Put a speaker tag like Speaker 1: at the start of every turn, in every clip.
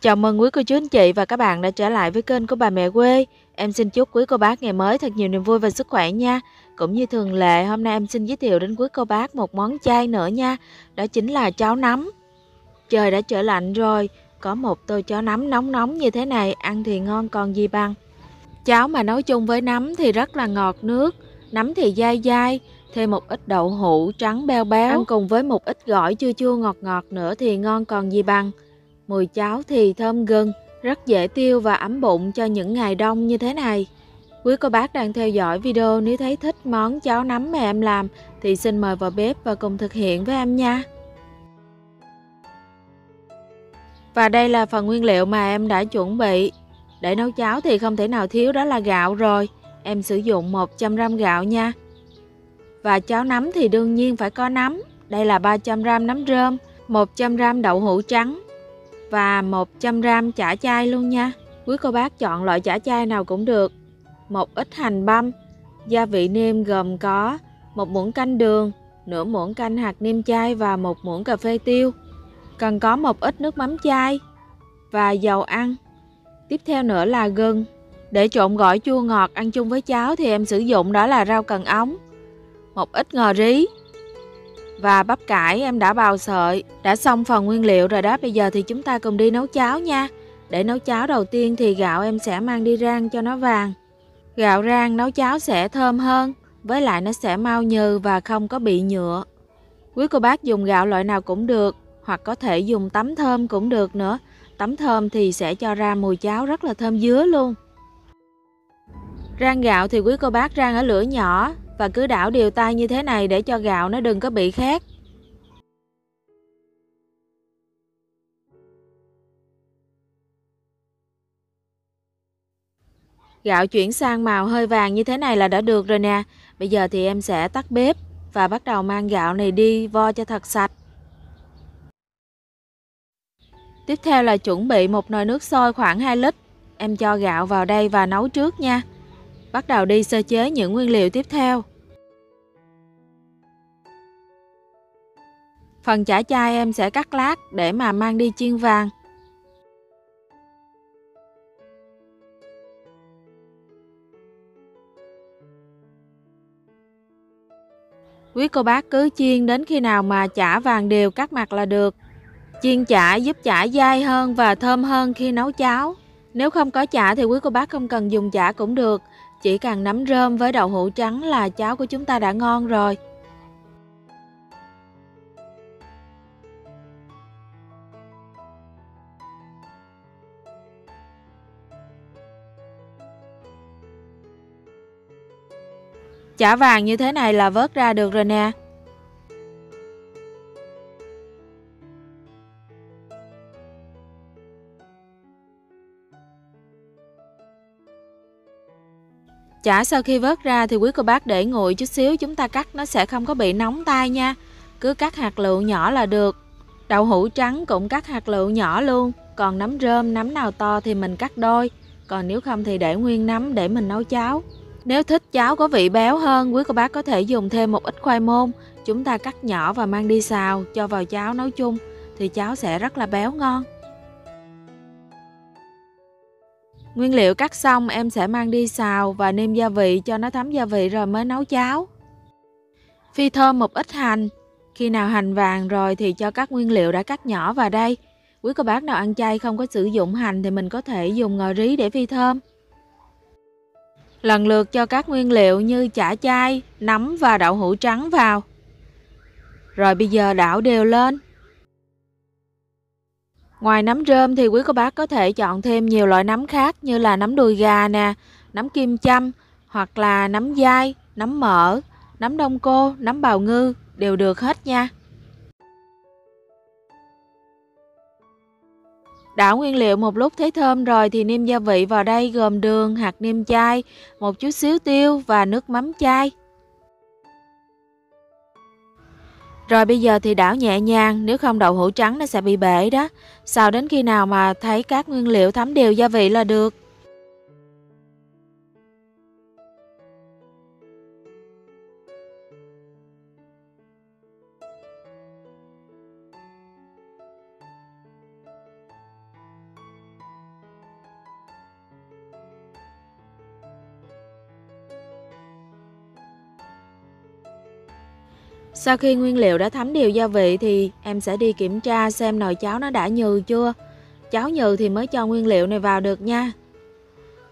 Speaker 1: Chào mừng quý cô chú anh chị và các bạn đã trở lại với kênh của bà mẹ quê. Em xin chúc quý cô bác ngày mới thật nhiều niềm vui và sức khỏe nha. Cũng như thường lệ, hôm nay em xin giới thiệu đến quý cô bác một món chay nữa nha. Đó chính là cháo nấm. Trời đã trở lạnh rồi, có một tô cháo nấm nóng nóng như thế này, ăn thì ngon còn gì bằng. Cháo mà nấu chung với nấm thì rất là ngọt nước, nấm thì dai dai, thêm một ít đậu hũ trắng béo béo, ăn cùng với một ít gỏi chua chua ngọt ngọt nữa thì ngon còn gì bằng. Mùi cháo thì thơm gừng, rất dễ tiêu và ấm bụng cho những ngày đông như thế này. Quý cô bác đang theo dõi video nếu thấy thích món cháo nấm mà em làm thì xin mời vào bếp và cùng thực hiện với em nha. Và đây là phần nguyên liệu mà em đã chuẩn bị. Để nấu cháo thì không thể nào thiếu đó là gạo rồi. Em sử dụng 100g gạo nha. Và cháo nấm thì đương nhiên phải có nấm. Đây là 300g nấm rơm, 100g đậu hũ trắng, và 100 gram chả chai luôn nha. Quý cô bác chọn loại chả chai nào cũng được. Một ít hành băm, gia vị nêm gồm có một muỗng canh đường, nửa muỗng canh hạt nêm chai và một muỗng cà phê tiêu. Cần có một ít nước mắm chai và dầu ăn. Tiếp theo nữa là gừng. Để trộn gỏi chua ngọt ăn chung với cháo thì em sử dụng đó là rau cần ống, một ít ngò rí, và bắp cải em đã bào sợi. Đã xong phần nguyên liệu rồi đó, bây giờ thì chúng ta cùng đi nấu cháo nha. Để nấu cháo đầu tiên thì gạo em sẽ mang đi rang cho nó vàng. Gạo rang nấu cháo sẽ thơm hơn, với lại nó sẽ mau nhừ và không có bị nhựa. Quý cô bác dùng gạo loại nào cũng được, hoặc có thể dùng tấm thơm cũng được nữa. Tấm thơm thì sẽ cho ra mùi cháo rất là thơm dứa luôn. Rang gạo thì quý cô bác rang ở lửa nhỏ, và cứ đảo đều tay như thế này để cho gạo nó đừng có bị khét. Gạo chuyển sang màu hơi vàng như thế này là đã được rồi nè. Bây giờ thì em sẽ tắt bếp và bắt đầu mang gạo này đi vo cho thật sạch. Tiếp theo là chuẩn bị một nồi nước sôi khoảng 2 lít. Em cho gạo vào đây và nấu trước nha. Bắt đầu đi sơ chế những nguyên liệu tiếp theo. Phần chả chai em sẽ cắt lát để mà mang đi chiên vàng. Quý cô bác cứ chiên đến khi nào mà chả vàng đều cắt mặt là được. Chiên chả giúp chả dai hơn và thơm hơn khi nấu cháo. Nếu không có chả thì quý cô bác không cần dùng chả cũng được. Chỉ cần nấm rơm với đậu hũ trắng là cháo của chúng ta đã ngon rồi. Chả vàng như thế này là vớt ra được rồi nè. Chả sau khi vớt ra thì quý cô bác để nguội chút xíu chúng ta cắt nó sẽ không có bị nóng tay nha. Cứ cắt hạt lựu nhỏ là được. Đậu hũ trắng cũng cắt hạt lựu nhỏ luôn. Còn nấm rơm, nấm nào to thì mình cắt đôi. Còn nếu không thì để nguyên nấm để mình nấu cháo. Nếu thích cháo có vị béo hơn, quý cô bác có thể dùng thêm một ít khoai môn. Chúng ta cắt nhỏ và mang đi xào, cho vào cháo nấu chung thì cháo sẽ rất là béo ngon. Nguyên liệu cắt xong em sẽ mang đi xào và nêm gia vị cho nó thấm gia vị rồi mới nấu cháo. Phi thơm một ít hành. Khi nào hành vàng rồi thì cho các nguyên liệu đã cắt nhỏ vào đây. Quý cô bác nào ăn chay không có sử dụng hành thì mình có thể dùng ngò rí để phi thơm. Lần lượt cho các nguyên liệu như chả chay, nấm và đậu hũ trắng vào. Rồi bây giờ đảo đều lên. Ngoài nấm rơm thì quý cô bác có thể chọn thêm nhiều loại nấm khác như là nấm đùi gà nè, nấm kim châm hoặc là nấm dai, nấm mỡ, nấm đông cô, nấm bào ngư đều được hết nha. Đảo nguyên liệu một lúc thấy thơm rồi thì nêm gia vị vào đây gồm đường, hạt nêm chai, một chút xíu tiêu và nước mắm chai. Rồi bây giờ thì đảo nhẹ nhàng, nếu không đậu hũ trắng nó sẽ bị bể đó. Xào đến khi nào mà thấy các nguyên liệu thấm đều gia vị là được. Sau khi nguyên liệu đã thấm đều gia vị thì em sẽ đi kiểm tra xem nồi cháo nó đã nhừ chưa. Cháo nhừ thì mới cho nguyên liệu này vào được nha.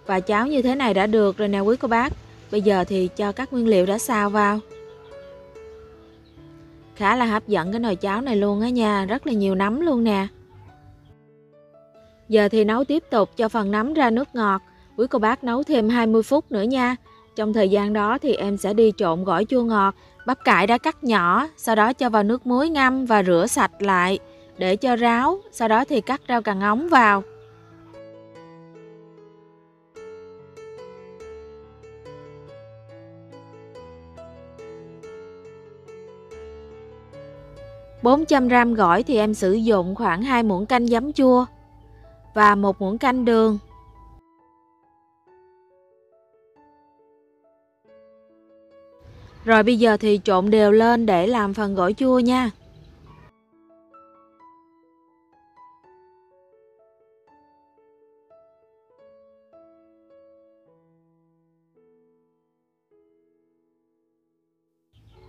Speaker 1: Và cháo như thế này đã được rồi nè quý cô bác. Bây giờ thì cho các nguyên liệu đã xào vào. Khá là hấp dẫn cái nồi cháo này luôn á nha, rất là nhiều nấm luôn nè. Giờ thì nấu tiếp tục cho phần nấm ra nước ngọt. Quý cô bác nấu thêm 20 phút nữa nha. Trong thời gian đó thì em sẽ đi trộn gỏi chua ngọt, bắp cải đã cắt nhỏ, sau đó cho vào nước muối ngâm và rửa sạch lại để cho ráo, sau đó thì cắt rau càng ống vào. bốn trăm gram gỏi thì em sử dụng khoảng 2 muỗng canh giấm chua và một muỗng canh đường. Rồi bây giờ thì trộn đều lên để làm phần gỏi chua nha.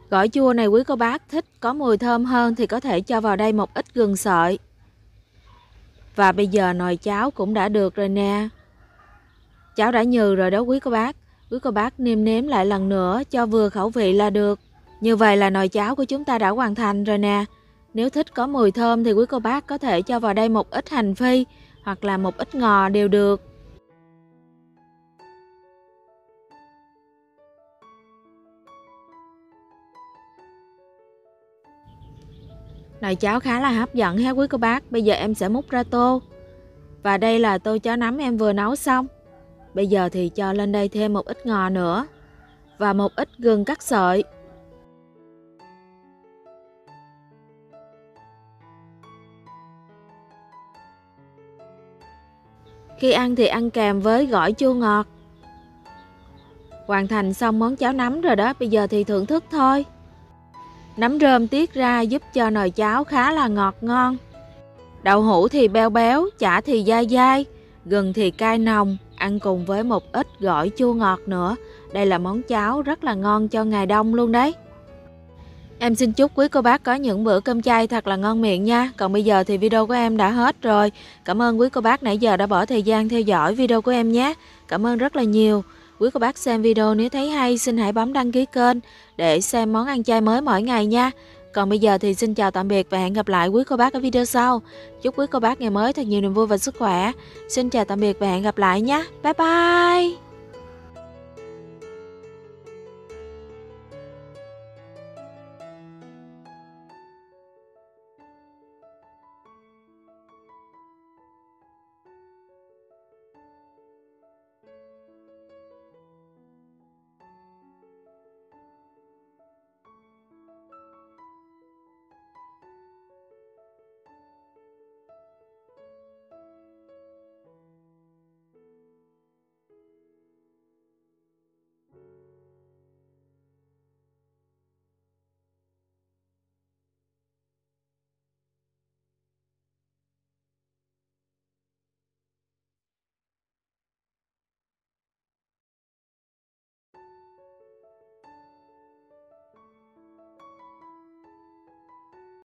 Speaker 1: Gỏi chua này quý cô bác thích, có mùi thơm hơn thì có thể cho vào đây một ít gừng sợi. Và bây giờ nồi cháo cũng đã được rồi nè. Cháo đã nhừ rồi đó quý cô bác. Quý cô bác nêm nếm lại lần nữa cho vừa khẩu vị là được. Như vậy là nồi cháo của chúng ta đã hoàn thành rồi nè. Nếu thích có mùi thơm thì quý cô bác có thể cho vào đây một ít hành phi hoặc là một ít ngò đều được. Nồi cháo khá là hấp dẫn ha quý cô bác. Bây giờ em sẽ múc ra tô. Và đây là tô cháo nấm em vừa nấu xong. Bây giờ thì cho lên đây thêm một ít ngò nữa. Và một ít gừng cắt sợi. Khi ăn thì ăn kèm với gỏi chua ngọt. Hoàn thành xong món cháo nấm rồi đó, bây giờ thì thưởng thức thôi. Nấm rơm tiết ra giúp cho nồi cháo khá là ngọt ngon. Đậu hũ thì béo béo, chả thì dai dai, gừng thì cay nồng, ăn cùng với một ít gỏi chua ngọt nữa. Đây là món cháo rất là ngon cho ngày đông luôn đấy. Em xin chúc quý cô bác có những bữa cơm chay thật là ngon miệng nha. Còn bây giờ thì video của em đã hết rồi. Cảm ơn quý cô bác nãy giờ đã bỏ thời gian theo dõi video của em nhé. Cảm ơn rất là nhiều. Quý cô bác xem video nếu thấy hay, xin hãy bấm đăng ký kênh để xem món ăn chay mới mỗi ngày nha. Còn bây giờ thì xin chào tạm biệt và hẹn gặp lại quý cô bác ở video sau. Chúc quý cô bác ngày mới thật nhiều niềm vui và sức khỏe. Xin chào tạm biệt và hẹn gặp lại nhé. Bye bye!